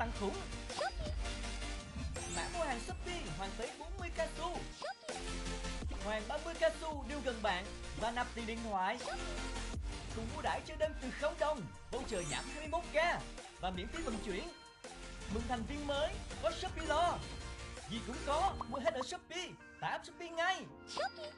tăng khủng. Mã mua hàng Shopee hoàn tới 40 ca su. Hoàn 30 ca su đều gần bạn Và nạp tiền điện thoại. Cùng ưu đãi chơi đơn từ 0 đồng, Voucher giảm 21k Và miễn phí vận chuyển. Mừng thành viên mới Có Shopee lo. Gì cũng có, Mua hết ở Shopee, Tải app Shopee ngay. Shopee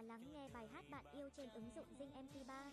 và lắng nghe bài hát bạn yêu trên ứng dụng Zing MP3.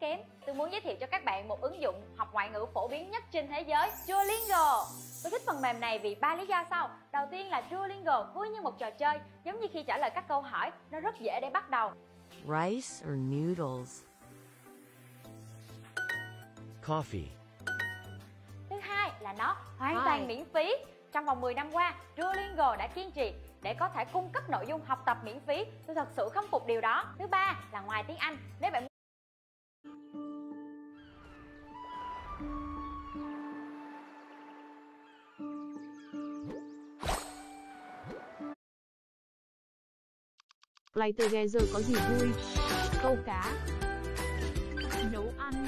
Kém, tôi muốn giới thiệu cho các bạn một ứng dụng học ngoại ngữ phổ biến nhất trên thế giới, Duolingo. Tôi thích phần mềm này vì ba lý do sau. Đầu tiên là Duolingo vui như một trò chơi, giống như khi trả lời các câu hỏi, nó rất dễ để bắt đầu. Rice or noodles? Coffee. Thứ hai là nó hoàn toàn miễn phí. Trong vòng 10 năm qua, Duolingo đã kiên trì để có thể cung cấp nội dung học tập miễn phí. Tôi thật sự khâm phục điều đó. Thứ ba là ngoài tiếng Anh, nếu bạn Play Together có gì vui? Câu cá Nấu ăn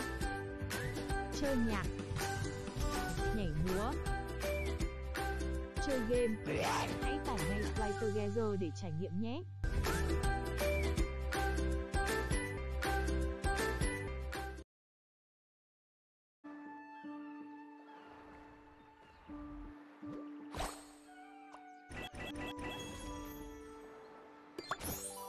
Chơi nhạc Nhảy múa Chơi game. Hãy tải ngay Play Together để trải nghiệm nhé. you